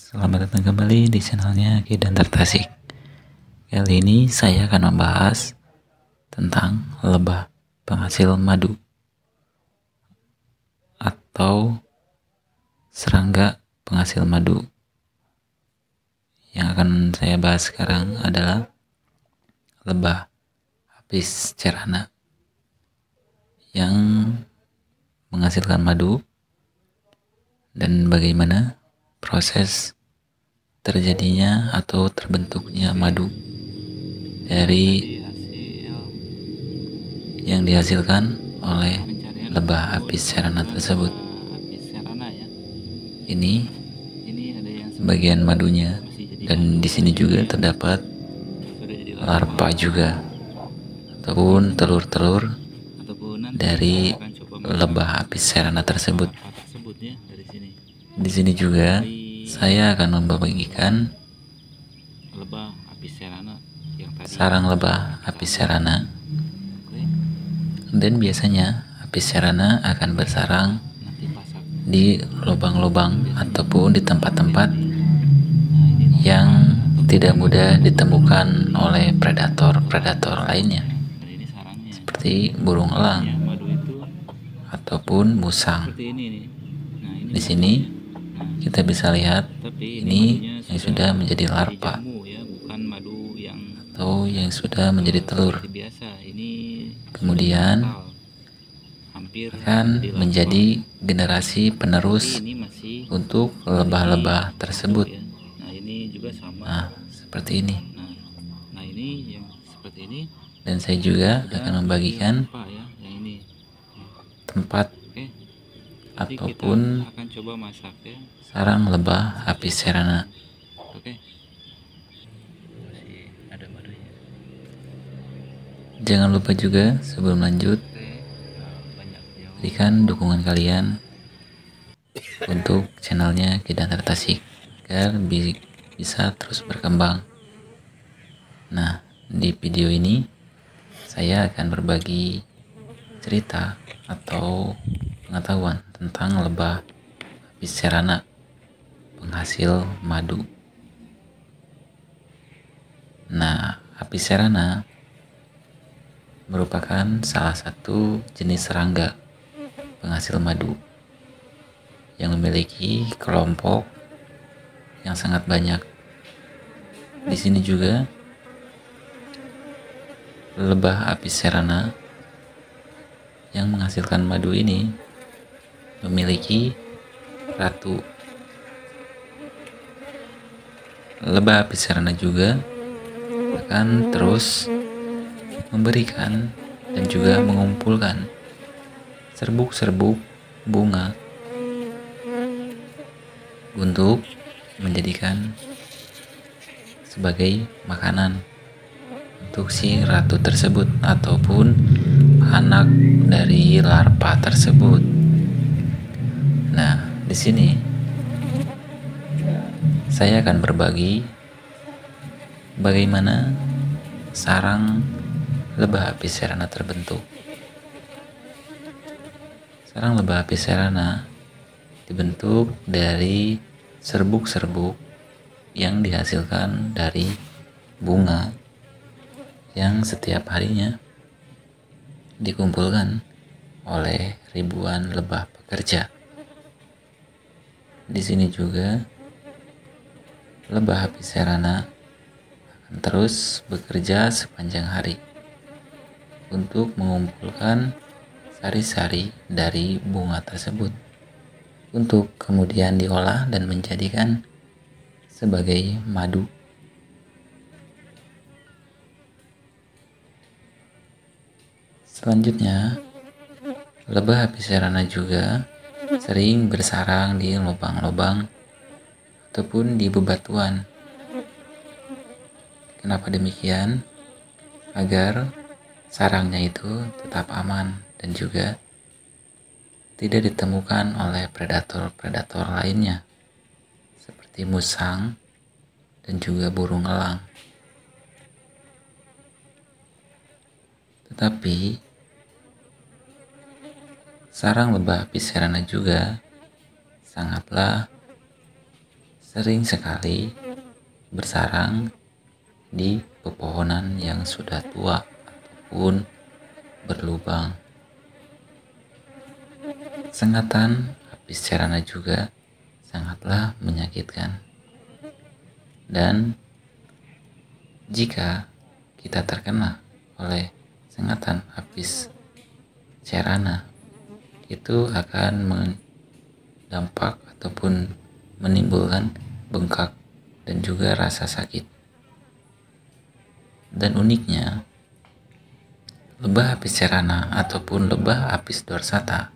Selamat datang kembali di channelnya Kidan Tertasik Kali ini saya akan membahas tentang lebah penghasil madu atau serangga penghasil madu. Yang akan saya bahas sekarang adalah lebah apis cerana yang menghasilkan madu dan bagaimana proses terjadinya atau terbentuknya madu dari yang dihasilkan oleh lebah apis serana tersebut. Ini bagian madunya dan di sini juga terdapat larva juga ataupun telur-telur dari lebah apis serana tersebut. Di sini juga saya akan membagikan sarang lebah apis serana. Dan biasanya apis serana akan bersarang di lubang-lubang ataupun di tempat-tempat yang tidak mudah ditemukan oleh predator-predator lainnya. Seperti burung elang ataupun musang. nah Di sini kita bisa lihat tapi ini yang sudah menjadi larva jamu ya bukan madu yang atau yang sudah menjadi telur. biasa ini Kemudian hampir akan menjadi generasi penerus ini masih untuk lebah-lebah tersebut. ya. nah ini juga sama Nah, seperti ini. nah nah ini yang seperti ini Dan saya juga akan membagikan ya yang ini tempat ataupun akan coba masak ya. sarang lebah apis serana. oke. Masih ada madunya. Jangan lupa juga sebelum lanjut berikan dukungan kalian untuk channelnya Kidan Tertasik agar bi- bisa terus berkembang. Nah, di video ini saya akan berbagi cerita atau pengetahuan tentang lebah serana penghasil madu. Nah, apis serana merupakan salah satu jenis serangga penghasil madu yang memiliki kelompok yang sangat banyak. Di sini juga lebah apis serana yang menghasilkan madu ini memiliki ratu. Lebah apis serana juga akan terus memberikan dan juga mengumpulkan serbuk-serbuk bunga untuk menjadikan sebagai makanan untuk si ratu tersebut ataupun anak dari larva tersebut. Di sini saya akan berbagi bagaimana sarang lebah apis serana terbentuk. Sarang lebah apis serana dibentuk dari serbuk-serbuk yang dihasilkan dari bunga yang setiap harinya dikumpulkan oleh ribuan lebah pekerja. Di sini juga lebah apis serana akan terus bekerja sepanjang hari untuk mengumpulkan sari-sari dari bunga tersebut untuk kemudian diolah dan menjadikan sebagai madu. Selanjutnya, lebah apis serana juga sering bersarang di lubang-lubang ataupun di bebatuan. Kenapa demikian? Agar sarangnya itu tetap aman dan juga tidak ditemukan oleh predator-predator lainnya seperti musang dan juga burung elang. Tetapi sarang lebah apis serana juga sangatlah sering sekali bersarang di pepohonan yang sudah tua ataupun berlubang. Sengatan api cerana juga sangatlah menyakitkan. Dan jika kita terkena oleh sengatan apis cerana itu akan mendampak ataupun menimbulkan bengkak dan juga rasa sakit. Dan uniknya, lebah apis cerana ataupun lebah apis dorsata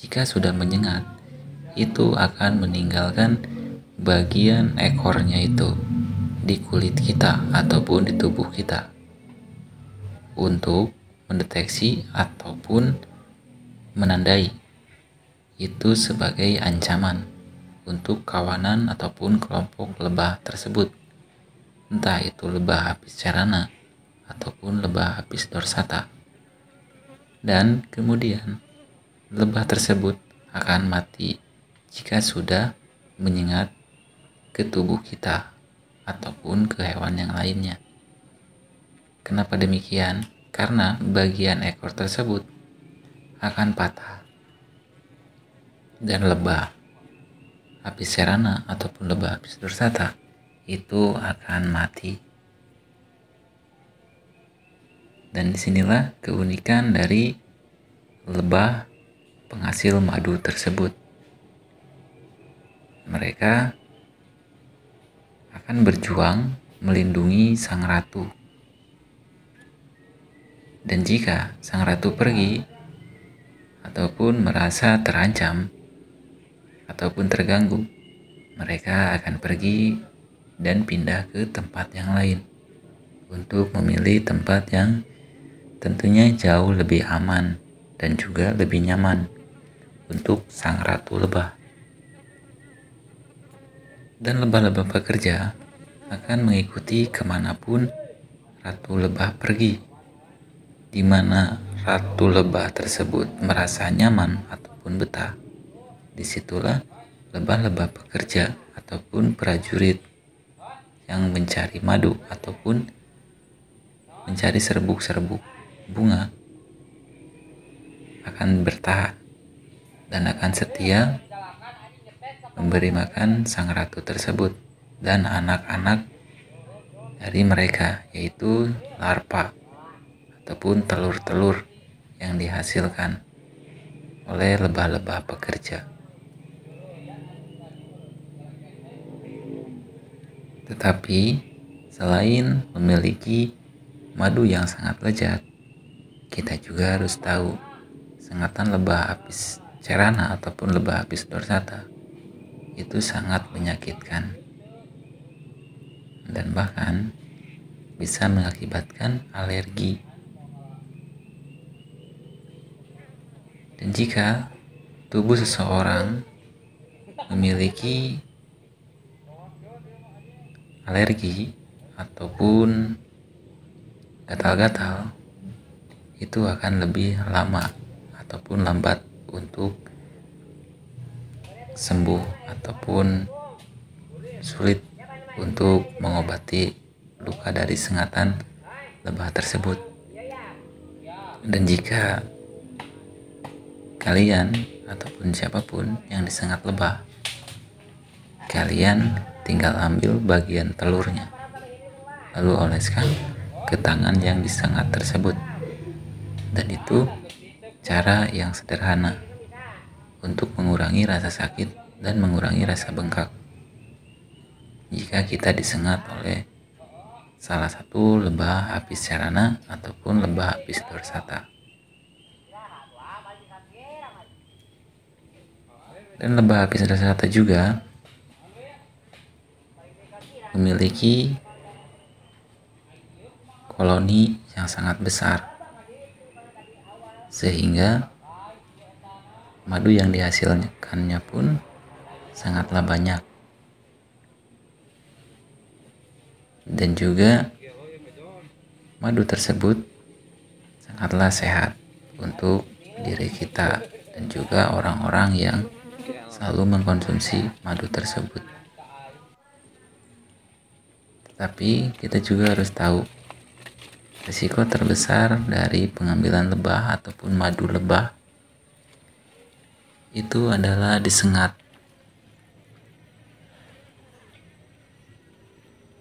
jika sudah menyengat itu akan meninggalkan bagian ekornya itu di kulit kita ataupun di tubuh kita untuk mendeteksi ataupun menandai itu sebagai ancaman untuk kawanan ataupun kelompok lebah tersebut entah itu lebah apis cerana ataupun lebah apis dorsata dan kemudian lebah tersebut akan mati jika sudah menyengat ke tubuh kita ataupun ke hewan yang lainnya. Kenapa demikian? Karena bagian ekor tersebut akan patah dan lebah. Apis serana ataupun lebah apis dorsata itu akan mati. Dan di sinilah keunikan dari lebah penghasil madu tersebut. Mereka akan berjuang melindungi sang ratu. Dan jika sang ratu pergi ataupun merasa terancam ataupun terganggu, mereka akan pergi dan pindah ke tempat yang lain untuk memilih tempat yang tentunya jauh lebih aman dan juga lebih nyaman untuk sang ratu lebah dan lebah-lebah pekerja akan mengikuti ke mana pun ratu lebah pergi. Di mana ratu lebah tersebut merasa nyaman ataupun betah, di situlah lebah-lebah pekerja ataupun prajurit yang mencari madu ataupun mencari serbuk-serbuk bunga akan bertahan dan akan setia memberi makan sang ratu tersebut dan anak-anak dari mereka yaitu larva ataupun telur-telur yang dihasilkan oleh lebah-lebah pekerja. Tetapi selain memiliki madu yang sangat lezat, kita juga harus tahu sengatan lebah apis cerana ataupun lebah apis dorsata itu sangat menyakitkan dan bahkan bisa mengakibatkan alergi. Dan jika tubuh seseorang memiliki alergi ataupun gatal-gatal, itu akan lebih lama ataupun lambat untuk sembuh ataupun sulit untuk mengobati luka dari sengatan lebah tersebut. Dan jika kalian ataupun siapa pun yang disengat lebah, kalian tinggal ambil bagian telurnya, lalu oleskan ke tangan yang disengat tersebut. Dan itu cara yang sederhana untuk mengurangi rasa sakit dan mengurangi rasa bengkak. Jika kita disengat oleh salah satu lebah apis cerana ataupun lebah apis dorsata. Dan lebah apis dorsata juga memiliki koloni yang sangat besar. Sehingga madu yang dihasilkannya pun sangatlah banyak. Dan juga madu tersebut sangatlah sehat untuk diri kita dan juga orang-orang yang selalu mengkonsumsi madu tersebut Tapi kita juga harus tahu risiko terbesar dari pengambilan lebah ataupun madu lebah itu adalah disengat.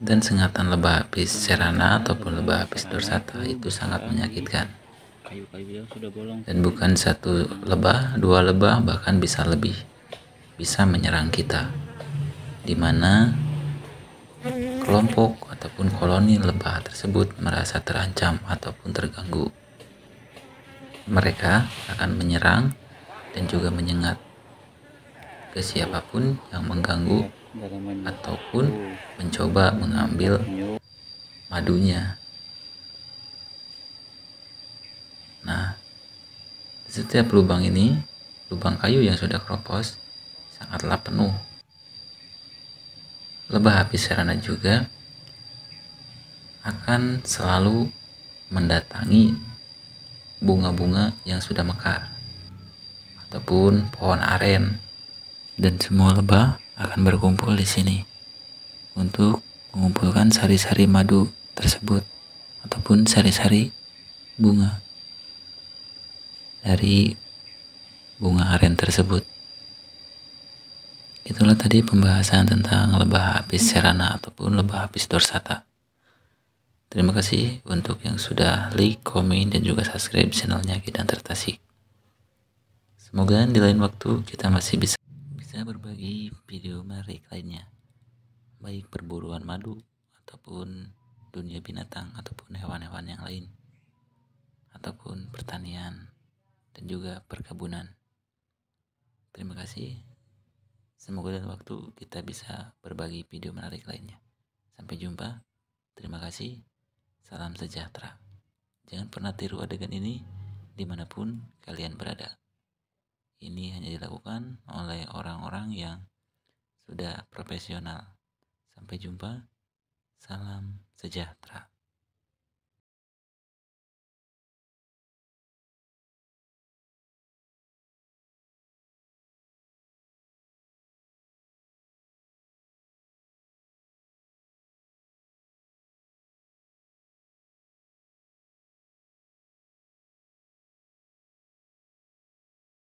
Dan sengatan lebah habis serana ataupun lebah habis dorsata itu sangat menyakitkan. Dan bukan satu lebah, dua lebah, bahkan bisa lebih. Bisa menyerang kita. Di mana kelompok ataupun koloni lebah tersebut merasa terancam ataupun terganggu. Mereka akan menyerang dan juga menyengat ke siapa pun yang mengganggu ataupun mencoba mengambil madunya. Nah, setiap lubang ini, lubang kayu yang sudah keropos sangatlah penuh. Lebah api serana juga akan selalu mendatangi bunga-bunga yang sudah mekar ataupun pohon aren dan semua lebah akan berkumpul di sini untuk mengumpulkan sari-sari madu tersebut ataupun sari-sari bunga dari bunga aren tersebut. Itulah tadi pembahasan tentang lebah habis serana ataupun lebah habis dorsata. Terima kasih untuk yang sudah like, komen, dan juga subscribe channelnya Kidan Tertasik. Semoga di lain waktu kita masih bisa bisa berbagi video menarik lainnya, baik perburuan madu ataupun dunia binatang ataupun hewan-hewan yang lain, ataupun pertanian dan juga perkebunan. Terima kasih. Semoga dalam waktu kita bisa berbagi video menarik lainnya. Sampai jumpa. Terima kasih. Salam sejahtera. Jangan pernah tiru adegan ini di mana pun kalian berada. Ini hanya dilakukan oleh orang-orang yang sudah profesional. Sampai jumpa. Salam sejahtera.